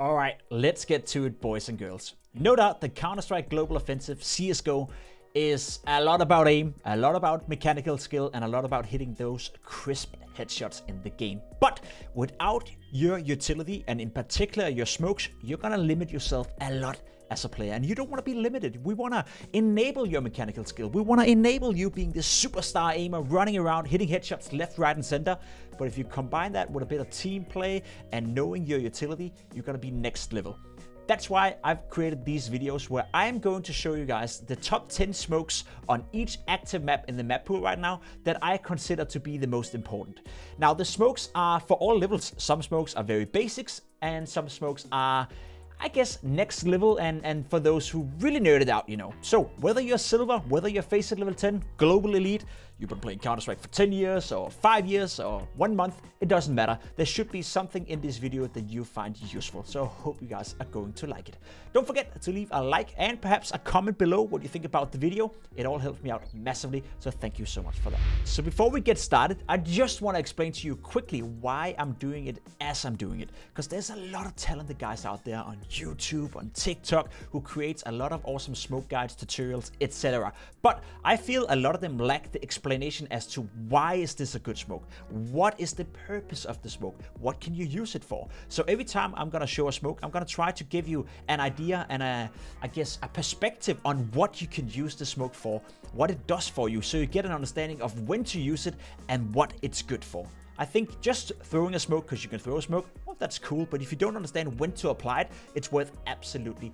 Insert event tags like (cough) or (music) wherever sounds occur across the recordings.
All right, let's get to it, boys and girls. No doubt the Counter-Strike Global Offensive, CSGO, is a lot about aim, a lot about mechanical skill, and a lot about hitting those crisp headshots in the game. But without your utility, and in particular your smokes, you're gonna limit yourself a lot as a player. And you don't want to be limited. We want to enable your mechanical skill. We want to enable you being this superstar aimer, running around, hitting headshots left, right, and center. But if you combine that with a bit of team play and knowing your utility, you're going to be next level. That's why I've created these videos where I am going to show you guys the top 10 smokes on each active map in the map pool right now that I consider to be the most important. Now the smokes are for all levels. Some smokes are very basics and some smokes are I guess, next level and, and for those who really nerded out, you know. So, whether you're silver, whether you're FACEIT level 10, global elite, you've been playing Counter-Strike for 10 years or 5 years or 1 month, it doesn't matter. There should be something in this video that you find useful. So, I hope you guys are going to like it. Don't forget to leave a like and perhaps a comment below what you think about the video. It all helps me out massively, so thank you so much for that. So, before we get started, I just want to explain to you quickly why I'm doing it as I'm doing it. Because there's a lot of talented guys out there on YouTube, on TikTok, who creates a lot of awesome smoke guides, tutorials, etc. But I feel a lot of them lack the explanation as to why is this a good smoke? What is the purpose of the smoke? What can you use it for? So every time I'm gonna show a smoke, I'm gonna try to give you an idea and a, I guess, a perspective on what you can use the smoke for, what it does for you, so you get an understanding of when to use it and what it's good for. I think just throwing a smoke because you can throw a smoke, well, that's cool. But if you don't understand when to apply it, it's worth absolutely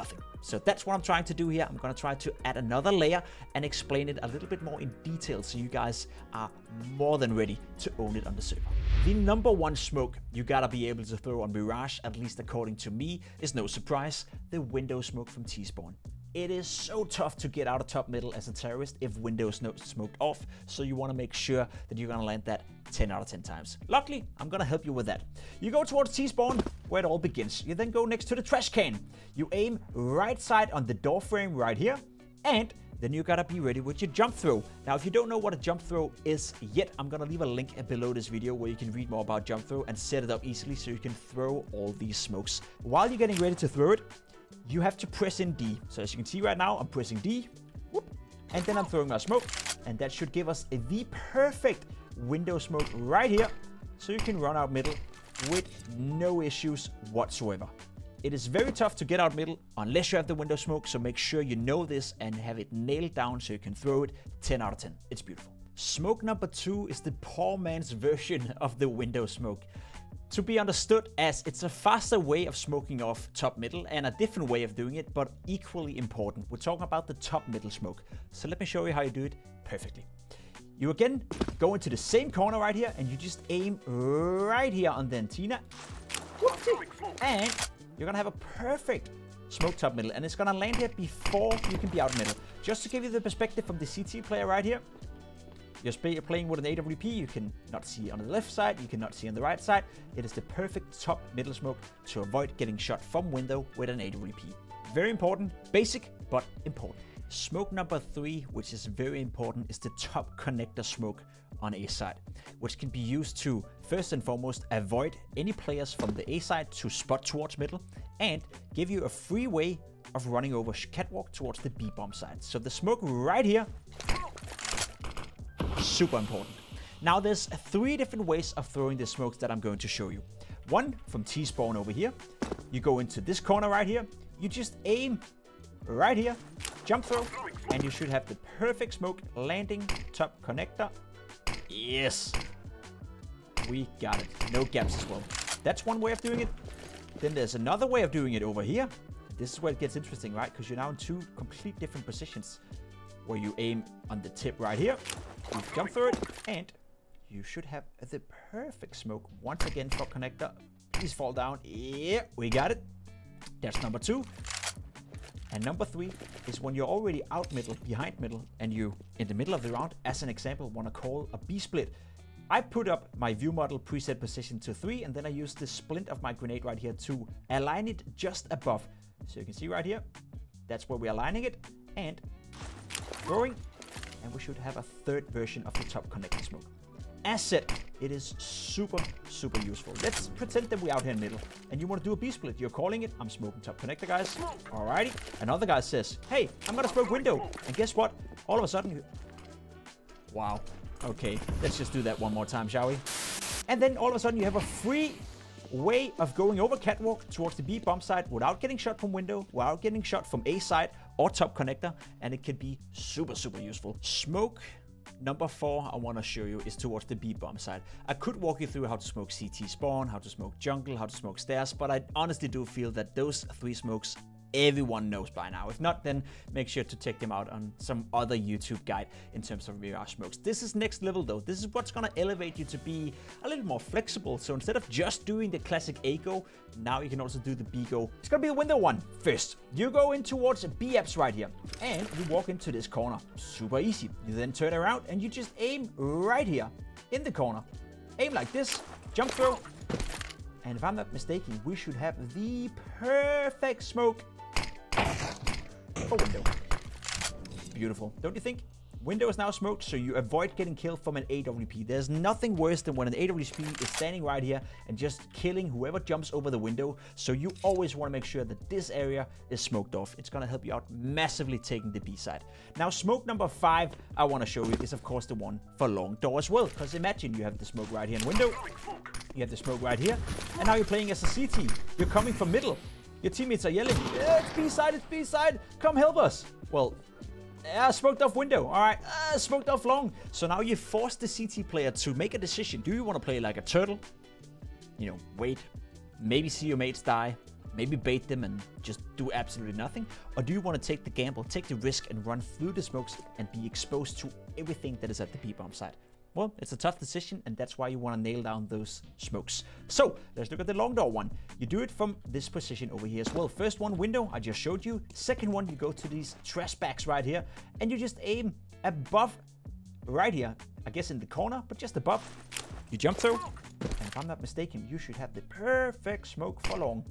nothing. So that's what I'm trying to do here. I'm going to try to add another layer and explain it a little bit more in detail so you guys are more than ready to own it on the server. The number one smoke you gotta be able to throw on Mirage, at least according to me, is no surprise, the window smoke from T-Spawn. It is so tough to get out of top middle as a terrorist if windows no smoked off, so you want to make sure that you're going to land that 10 out of 10 times. Luckily, I'm going to help you with that. You go towards T-spawn, where it all begins. You then go next to the trash can. You aim right side on the door frame right here, and then you gotta be ready with your jump throw. Now, if you don't know what a jump throw is yet, I'm gonna leave a link below this video where you can read more about jump throw and set it up easily so you can throw all these smokes. While you're getting ready to throw it, you have to press in D. So as you can see right now, I'm pressing D, whoop, and then I'm throwing my smoke, and that should give us the perfect window smoke right here, so you can run out middle with no issues whatsoever. It is very tough to get out middle unless you have the window smoke, so make sure you know this and have it nailed down so you can throw it 10 out of 10. It's beautiful. Smoke number two is the poor man's (laughs) version of the window smoke to be understood as it's a faster way of smoking off top middle and a different way of doing it, but equally important. We're talking about the top middle smoke. So let me show you how you do it perfectly. You again go into the same corner right here and you just aim right here on the antenna. And you're gonna have a perfect smoke top middle and it's gonna land here before you can be out middle. Just to give you the perspective from the CT player right here, you're playing with an AWP, you can not see on the left side, you cannot see on the right side. It is the perfect top middle smoke to avoid getting shot from window with an AWP. Very important, basic, but important. Smoke number three, which is very important, is the top connector smoke on A side, which can be used to first and foremost avoid any players from the A side to spot towards middle and give you a free way of running over catwalk towards the B bomb side. So the smoke right here super important. Now there's three different ways of throwing the smokes that I'm going to show you. One from T-spawn over here. You go into this corner right here. You just aim right here, jump throw, and you should have the perfect smoke landing top connector. Yes. We got it. No gaps as well. That's one way of doing it. Then there's another way of doing it over here. This is where it gets interesting, right? Because you're now in two complete different positions where you aim on the tip right here, you jump through it, and you should have the perfect smoke once again for connector. Please fall down. Yeah, we got it. That's number two. And number three is when you're already out middle, behind middle, and you, in the middle of the round, as an example, want to call a B-split. I put up my view model preset position to 3 and then I use the splint of my grenade right here to align it just above. So you can see right here, that's where we're aligning it. And throwing, and we should have a third version of the top connecting smoke. asset. It is super, super useful. Let's pretend that we're out here in the middle and you want to do a B-split. You're calling it. I'm smoking top connector, guys. Alrighty. Another guy says, hey, I'm to smoke window. And guess what? All of a sudden... Wow. Okay, let's just do that one more time, shall we? And then all of a sudden you have a free way of going over catwalk towards the B bomb side without getting shot from window, without getting shot from A side or top connector, and it can be super, super useful. Smoke number four I want to show you is towards the B bomb side. I could walk you through how to smoke CT spawn, how to smoke jungle, how to smoke stairs, but I honestly do feel that those three smokes everyone knows by now. If not, then make sure to check them out on some other YouTube guide in terms of Mirage smokes. This is next level though. This is what's gonna elevate you to be a little more flexible. So instead of just doing the classic go, now you can also do the B go. It's gonna be the window one first. You go in towards B apps right here and you walk into this corner. Super easy. You then turn around and you just aim right here in the corner. Aim like this, jump throw, and if I'm not mistaken, we should have the perfect smoke for window. Beautiful, don't you think? Window is now smoked, so you avoid getting killed from an AWP. There's nothing worse than when an AWP is standing right here and just killing whoever jumps over the window. So you always want to make sure that this area is smoked off. It's going to help you out massively taking the B side. Now, smoke number five I want to show you is, of course, the one for long door as well. Because imagine you have the smoke right here in window. You have the smoke right here. And now you're playing as a CT. You're coming from middle. Your teammates are yelling, it's B-side, it's B-side, come help us. Well, yeah, smoked off window. All right, uh, smoked off long. So now you force the CT player to make a decision. Do you want to play like a turtle? You know, wait, maybe see your mates die, maybe bait them and just do absolutely nothing? Or do you want to take the gamble, take the risk and run through the smokes and be exposed to everything that is at the B-bomb side? Well, it's a tough decision, and that's why you want to nail down those smokes. So, let's look at the long door one. You do it from this position over here as well. First one, window, I just showed you. Second one, you go to these trash bags right here, and you just aim above right here. I guess in the corner, but just above. You jump through, and if I'm not mistaken, you should have the perfect smoke for long.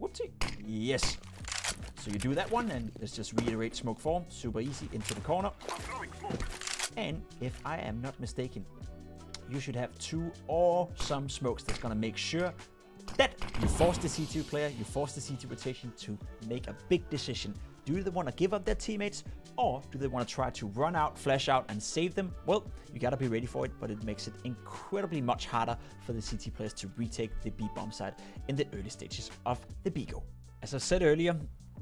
Whoopsie. Yes. So you do that one, and let's just reiterate smoke form. Super easy, into the corner. And if I am not mistaken, you should have two awesome smokes that's gonna make sure that you force the CT player, you force the CT rotation to make a big decision. Do they want to give up their teammates or do they want to try to run out, flash out and save them? Well, you gotta be ready for it, but it makes it incredibly much harder for the CT players to retake the B bomb side in the early stages of the B. As I said earlier,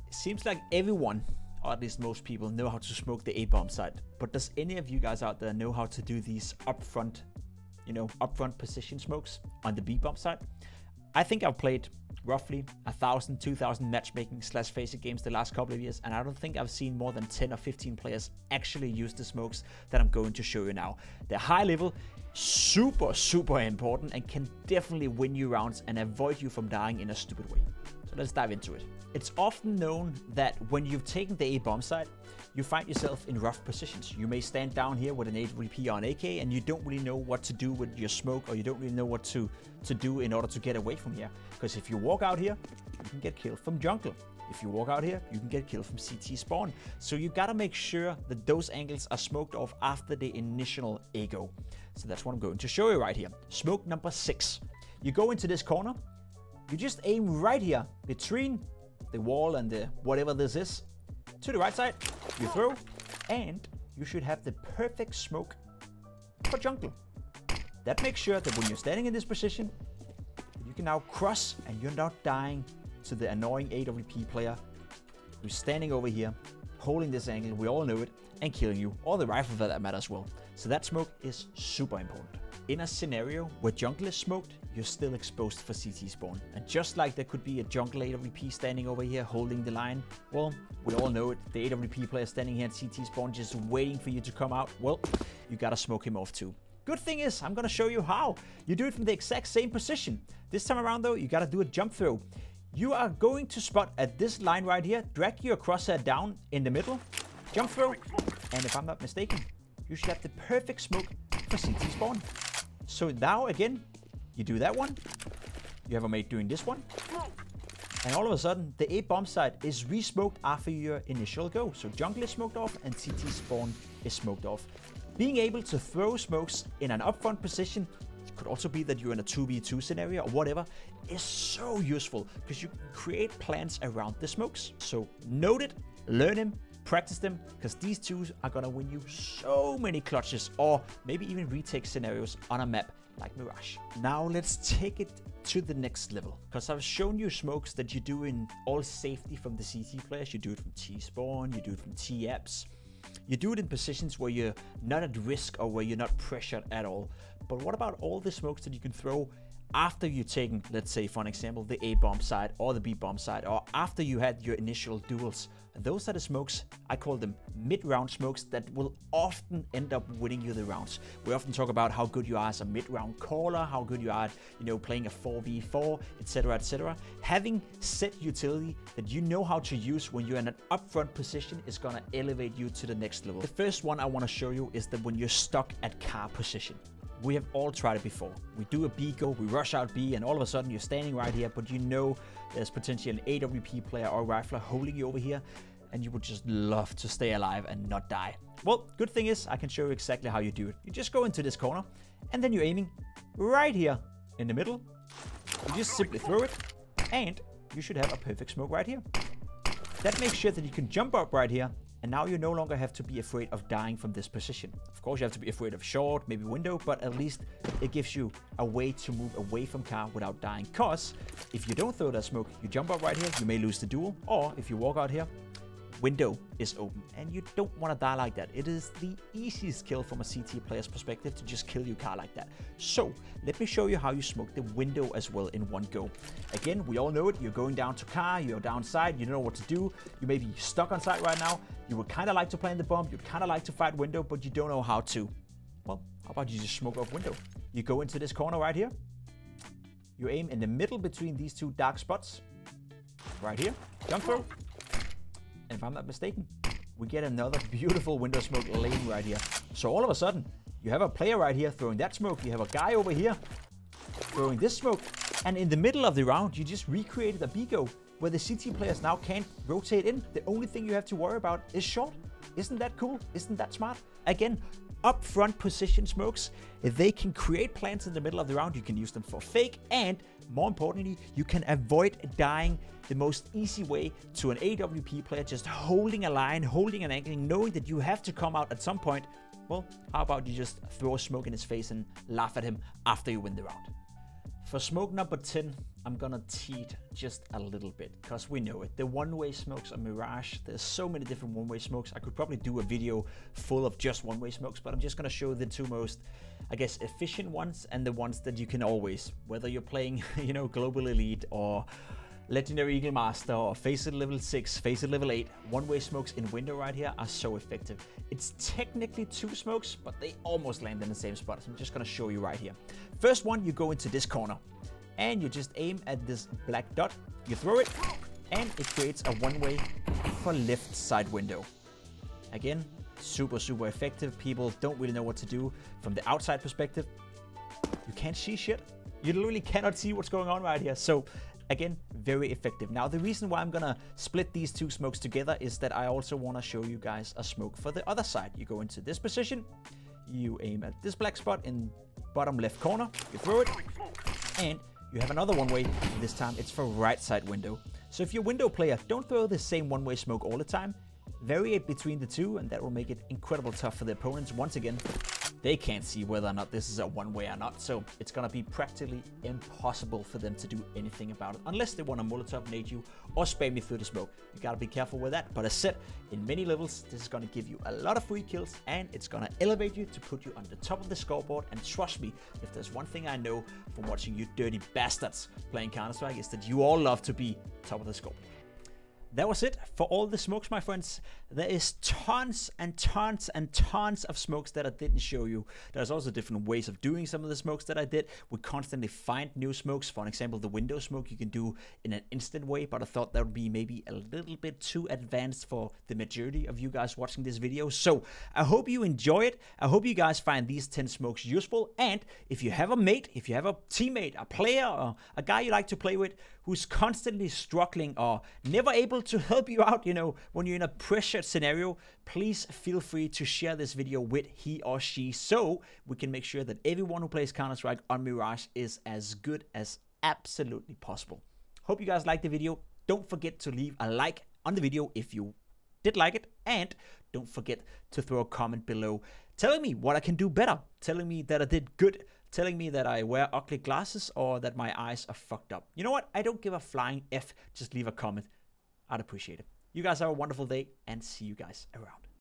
it seems like everyone or at least most people know how to smoke the A-bomb side. But does any of you guys out there know how to do these upfront, you know, upfront position smokes on the B-bomb side? I think I've played roughly 1,000, 2,000 matchmaking slash FACEIT games the last couple of years, and I don't think I've seen more than 10 or 15 players actually use the smokes that I'm going to show you now. They're high level, super, super important, and can definitely win you rounds and avoid you from dying in a stupid way. Let's dive into it. It's often known that when you've taken the A bomb side, you find yourself in rough positions. You may stand down here with an AWP on AK and you don't really know what to do with your smoke or you don't really know what to, to do in order to get away from here. Because if you walk out here, you can get killed from jungle. If you walk out here, you can get killed from CT spawn. So you gotta make sure that those angles are smoked off after the initial A go. So that's what I'm going to show you right here. Smoke number six. You go into this corner, you just aim right here between the wall and the whatever this is. To the right side, you throw, and you should have the perfect smoke for jungle. That makes sure that when you're standing in this position, you can now cross and you're not dying to the annoying AWP player who's standing over here, holding this angle, we all know it, and killing you, or the rifle for that matter as well. So that smoke is super important. In a scenario where jungle is smoked, you're still exposed for CT spawn. And just like there could be a jungle AWP standing over here holding the line, well, we all know it. The AWP player standing here at CT spawn just waiting for you to come out. Well, you gotta smoke him off too. Good thing is, I'm gonna show you how. You do it from the exact same position. This time around though, you gotta do a jump throw. You are going to spot at this line right here, drag your crosshair down in the middle, jump throw, and if I'm not mistaken, you should have the perfect smoke for CT spawn. So now again, you do that one. You have a mate doing this one. And all of a sudden, the A bomb side is re-smoked after your initial go. So jungle is smoked off and CT spawn is smoked off. Being able to throw smokes in an upfront position could also be that you're in a 2v2 scenario or whatever, is so useful because you create plans around the smokes. So note it, learn them, practice them, because these two are gonna win you so many clutches or maybe even retake scenarios on a map like Mirage. Now let's take it to the next level, because I've shown you smokes that you do in all safety from the CT players. You do it from T-spawn, you do it from T-apps, you do it in positions where you're not at risk or where you're not pressured at all. But what about all the smokes that you can throw after you've taken, let's say, for an example, the A bomb side or the B bomb side, or after you had your initial duels. Those are the smokes, I call them mid-round smokes, that will often end up winning you the rounds. We often talk about how good you are as a mid-round caller, how good you are at, you know, playing a 4v4, etc, etc. Having set utility that you know how to use when you're in an upfront position is gonna elevate you to the next level. The first one I wanna show you is that when you're stuck at car position. We have all tried it before. We do a B go, we rush out B, and all of a sudden you're standing right here, but you know there's potentially an AWP player or rifler holding you over here, and you would just love to stay alive and not die. Well, good thing is I can show you exactly how you do it. You just go into this corner, and then you're aiming right here in the middle. You just simply throw it, and you should have a perfect smoke right here. That makes sure that you can jump up right here and now you no longer have to be afraid of dying from this position. Of course, you have to be afraid of short, maybe window, but at least it gives you a way to move away from car without dying. Cause if you don't throw that smoke, you jump up right here, you may lose the duel. Or if you walk out here, window is open and you don't want to die like that. It is the easiest kill from a CT player's perspective to just kill your car like that. So let me show you how you smoke the window as well in one go. Again, we all know it. You're going down to car, you're downside, you don't know what to do. You may be stuck on site right now. You would kind of like to plant the bomb, you'd kind of like to fight window, but you don't know how to. Well, how about you just smoke off window? You go into this corner right here. You aim in the middle between these two dark spots. Right here. Jump throw if I'm not mistaken, we get another beautiful window smoke lane right here. So all of a sudden, you have a player right here throwing that smoke. You have a guy over here throwing this smoke. And in the middle of the round, you just recreated a B go where the CT players now can't rotate in. The only thing you have to worry about is short. Isn't that cool? Isn't that smart? Again, upfront position smokes. They can create plants in the middle of the round, you can use them for fake. And more importantly, you can avoid dying the most easy way to an AWP player just holding a line, holding an angle, knowing that you have to come out at some point. Well, how about you just throw smoke in his face and laugh at him after you win the round? For smoke number 10, I'm gonna cheat just a little bit because we know it. The one-way smokes are Mirage. There's so many different one-way smokes. I could probably do a video full of just one-way smokes, but I'm just gonna show the two most, I guess, efficient ones and the ones that you can always, whether you're playing, (laughs) you know, Global Elite or Legendary Eagle Master or FACEIT level 6, FACEIT level 8, one-way smokes in window right here are so effective. It's technically two smokes, but they almost land in the same spot. So I'm just gonna show you right here. First one, you go into this corner and you just aim at this black dot, you throw it, and it creates a one-way for left side window. Again, super, super effective. People don't really know what to do from the outside perspective. You can't see shit. You literally cannot see what's going on right here. So again, very effective. Now, the reason why I'm gonna split these two smokes together is that I also wanna show you guys a smoke for the other side. You go into this position, you aim at this black spot in bottom left corner, you throw it, and you have another one-way, this time it's for right side window. So if you're window player, don't throw the same one-way smoke all the time. Vary it between the two, and that will make it incredible tough for the opponents. Once again, they can't see whether or not this is a one-way or not, so it's gonna be practically impossible for them to do anything about it, unless they want to Molotov nade you or spam you through the smoke. You gotta be careful with that, but as said, in many levels, this is gonna give you a lot of free kills, and it's gonna elevate you to put you on the top of the scoreboard, and trust me, if there's one thing I know from watching you dirty bastards playing Counter-Strike, is that you all love to be top of the scoreboard that was it for all the smokes, my friends. There is tons and tons and tons of smokes that I didn't show you. There's also different ways of doing some of the smokes that I did. We constantly find new smokes. For example, the window smoke you can do in an instant way, but I thought that would be maybe a little bit too advanced for the majority of you guys watching this video. So I hope you enjoy it. I hope you guys find these 10 smokes useful. And if you have a mate, if you have a teammate, a player, or a guy you like to play with who's constantly struggling or never able to help you out, you know, when you're in a pressured scenario, please feel free to share this video with he or she so we can make sure that everyone who plays Counter-Strike on Mirage is as good as absolutely possible. Hope you guys liked the video. Don't forget to leave a like on the video if you did like it. And don't forget to throw a comment below telling me what I can do better, telling me that I did good, telling me that I wear ugly glasses or that my eyes are fucked up. You know what? I don't give a flying F. Just leave a comment. I'd appreciate it. You guys have a wonderful day and see you guys around.